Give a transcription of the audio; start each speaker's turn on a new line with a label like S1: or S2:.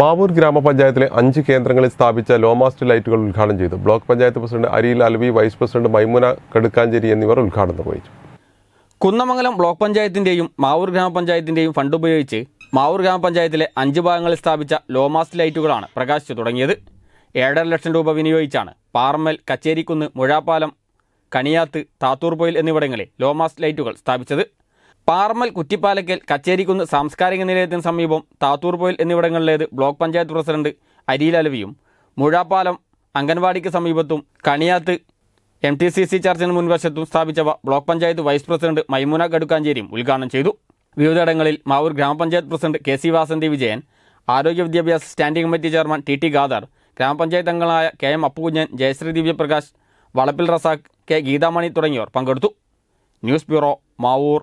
S1: മാവൂർ ഗ്രാമപഞ്ചായത്തിലെ അഞ്ച് കേന്ദ്രങ്ങളിൽ സ്ഥാപിച്ച ലോമാസ്റ്റ് ലൈറ്റുകൾ ഉദ്ഘാടനം ചെയ്തു. Block panchayat president Ariyil Alavi vice president Maimuna Kadukkancheri എന്നിവർ ഉദ്ഘാടനം നിർവഹിച്ചു.
S2: കുന്നമംഗലം ബ്ലോക്ക് പഞ്ചായത്തിന്റെയും മാവൂർ ഗ്രാമപഞ്ചായത്തിന്റെയും ഫണ്ട് ഉപയോഗിച്ച് മാവൂർ ഗ്രാമപഞ്ചായത്തിലെ അഞ്ച് ഭാഗങ്ങളിൽ സ്ഥാപിച്ച ലോമാസ്റ്റ് ലൈറ്റുകളാണ് പ്രകാശിച്ചു തുടങ്ങിയത്. ഏഴര ലക്ഷം രൂപ വിനിയോഗിച്ചാണ് പാറമ്മൽ കച്ചേരിക്കുന്ന് മുഴാപ്പാലം കണിയാത്ത് താത്തൂർപൊയിൽ എന്നിവിടങ്ങളിൽ ലോമാസ്റ്റ് ലൈറ്റുകൾ സ്ഥാപിച്ചത്. പാറമ്മൽ കുറ്റിപ്പാലക്കൽ കച്ചേരിക്കുന്ന് സാംസ്കാരിക നിലയത്തിന് സമീപം താത്തൂർപൊയിൽ എന്നിവിടങ്ങളിലേത് ബ്ലോക്ക് പഞ്ചായത്ത് പ്രസിഡന്റ് അരിയിൽ അലവിയും മുഴാപ്പാലം അംഗൻവാടിക്ക് സമീപത്തും Kaniyath M T C C ചർച്ചിന് മുൻവശത്തും സ്ഥാപിച്ചവ block panchayat vice president Maimuna കടുക്കാഞ്ചേരിയും ഉദ്ഘാടനം ചെയ്തു. വിവിധയിടങ്ങളിൽ മാവൂർ ഗ്രാമപഞ്ചായത്ത് president K C Vasanthi Vijayan ആരോഗ്യ വിദ്യാഭ്യാസ standing committee chairman T T Khader ഗ്രാമപഞ്ചായത്ത് അംഗങ്ങളായ K M Appukunjan Jayashree Divyaprakash Valappil Razak K Geethamani തുടങ്ങിയവർ പങ്കെടുത്തു. News bureau Mavoor.